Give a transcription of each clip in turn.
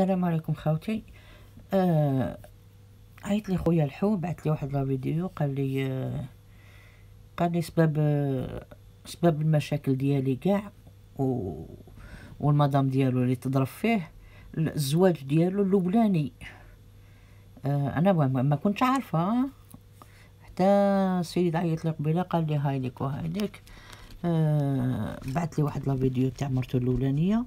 السلام عليكم خاوتي آه عيط لي خويا الحو بعث لي واحد لا فيديو قال لي آه قال لي سبب آه سبب المشاكل ديالي كاع و والمدام ديالو اللي تضرب فيه الزواج ديالو الأولاني. آه أنا ما, ما كنتش عارفة. حتى السيد عيط لي قبيلة قال لي هاي ليك وهاي ليك. آه بعث لي واحد لا فيديو تاع مرتو الأولانية.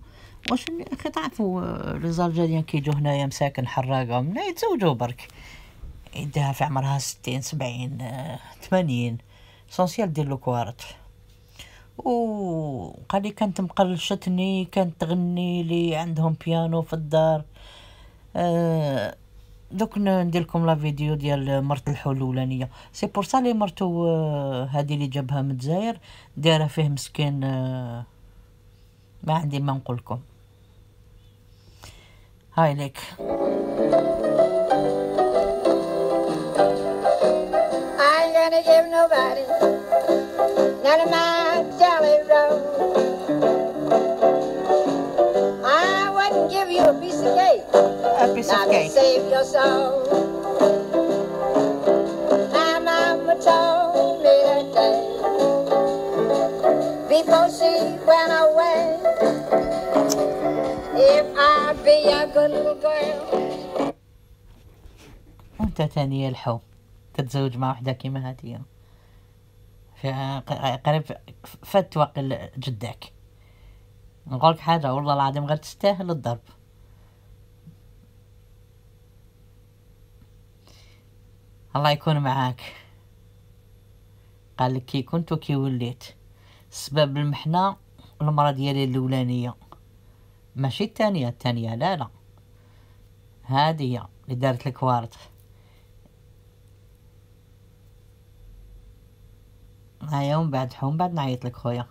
واش أخي تعرفوا الرجال جاليان كيجو هنايا مساكن حراقة من يتزوجوا برك؟ يديها في عمرها ستين سبعين آه، ثمانين. سونسيال دير له كوارت وقال لي كانت مقلشتني كانت تغني لي عندهم بيانو في الدار. أه دوك ندير لكم لا فيديو ديال مرت الحول الأولانية. سي بور سا لي مرتو آه، هذه اللي جابها من الجزائر دايرة فيه مسكين أه ما عندي ما نقول لكم. هاي لك I ain't gonna give nobody. None of my a piece of cake. Save your soul. Before she went away, if I be a good little girl. وانت تاني الحب تتزوج مع وحدة كيما هادية قريب فات توقي جدك نقولك حاجة والله العظيم غير تستاهل الضرب الله يكون معاك. قال لك كي كنت وكي وليت. سبب المحنة المرة ديالي الأولانية. ماشي الثانية الثانية لا لا. هادي هي اللي دارت لك وارد هيا ومن بعد حوم بعد نعيط لك خويا.